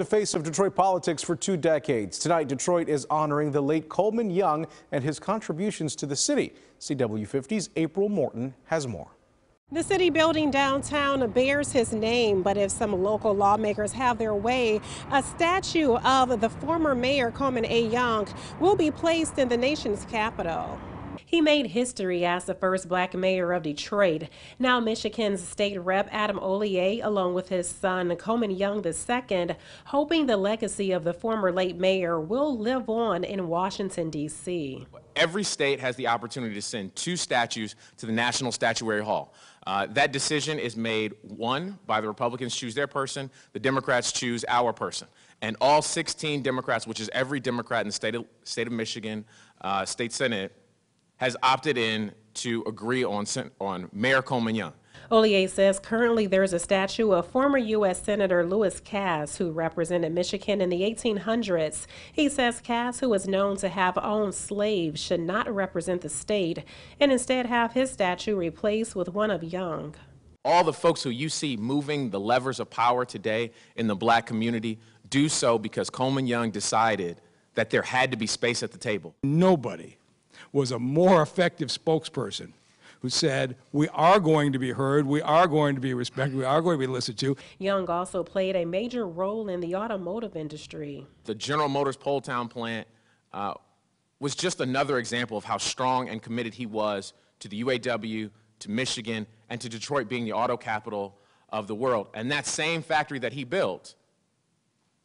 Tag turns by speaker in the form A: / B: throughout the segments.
A: The face of Detroit politics for two decades. Tonight, Detroit is honoring the late Coleman Young and his contributions to the city. CW50's April Morton has more.
B: The city building downtown bears his name, but if some local lawmakers have their way, a statue of the former mayor Coleman A. Young will be placed in the nation's capital. He made history as the first black mayor of Detroit. Now Michigan's state rep Adam Hollier, along with his son Coleman Young II, hoping the legacy of the former late mayor will live on in Washington, D.C.
C: Every state has the opportunity to send two statues to the National Statuary Hall. Uh, that decision is made, one, by the Republicans choose their person, the Democrats choose our person. And all 16 Democrats, which is every Democrat in the state of, state of Michigan, uh, state Senate, has opted in to agree on, on Mayor Coleman Young.
B: Hollier says currently there's a statue of former U.S. Senator Lewis Cass, who represented Michigan in the 1800s. He says Cass, who is known to have owned slaves, should not represent the state and instead have his statue replaced with one of Young.
C: All the folks who you see moving the levers of power today in the black community do so because Coleman Young decided that there had to be space at the table.
D: Nobody was a more effective spokesperson who said, We are going to be heard, we are going to be respected, we are going to be listened to.
B: Young also played a major role in the automotive industry.
C: The General Motors Poletown plant uh, was just another example of how strong and committed he was to the UAW, to Michigan, and to Detroit being the auto capital of the world. And that same factory that he built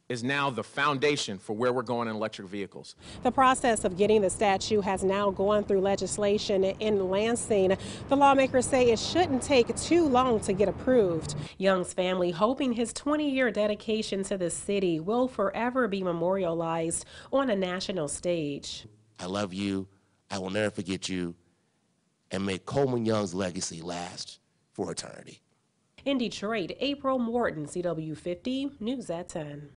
C: is now the foundation for where we're going in electric vehicles.
B: The process of getting the statue has now gone through legislation in Lansing. The lawmakers say it shouldn't take too long to get approved. Young's family hoping his 20-year dedication to the city will forever be memorialized on a national stage.
E: I love you. I will never forget you. And may Coleman Young's legacy last for eternity.
B: In Detroit, April Morton, CW50, News at 10.